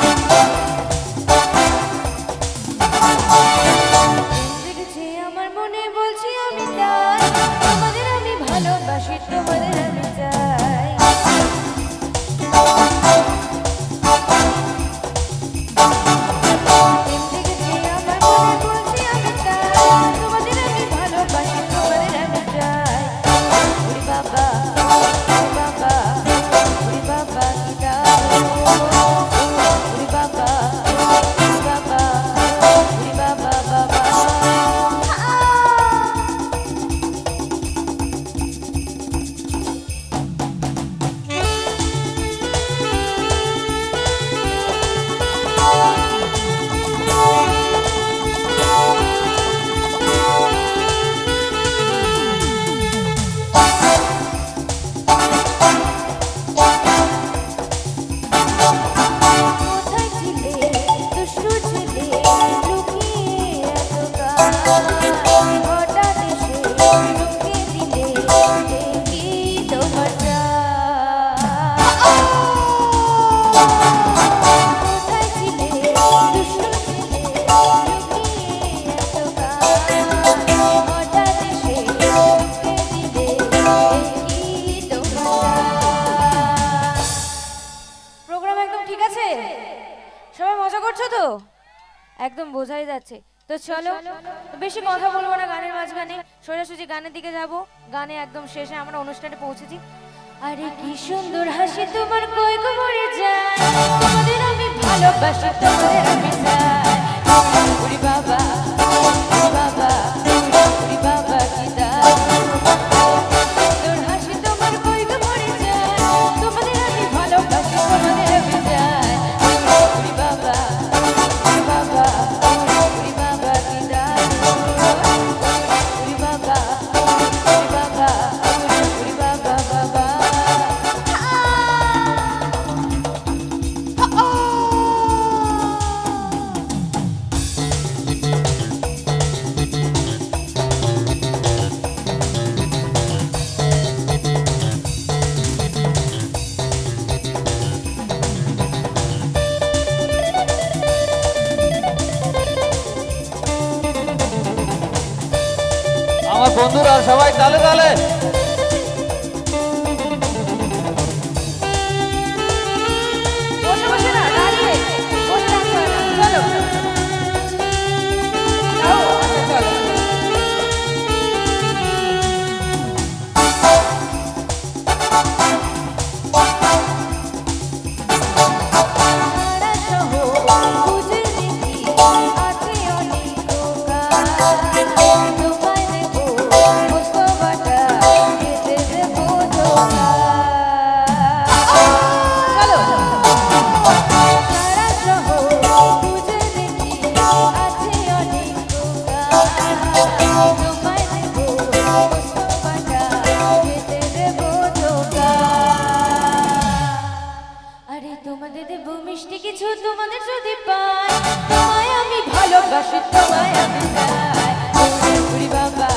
Thank একদম বোঝাই যাচ্ছে। তো চলো বেশি কথা বলব না গানের মাঝখানে। সোজাসুজি গানের দিকে যাব। গানে একদম শেষে আমরা অনুষ্ঠানে পৌঁছেছি। আরে কি সুন্দর হাসি তোমার কই গো মরে যায়। তোমাদের আমি ভালোবাসি তোমাদের আমি আমার বন্ধুরা সবাই তালে তালে তোমাদের দেব কিছু তোমাদের যদি পাই তোমায় আমি ভালোবাসি তোমায় আমি বাবা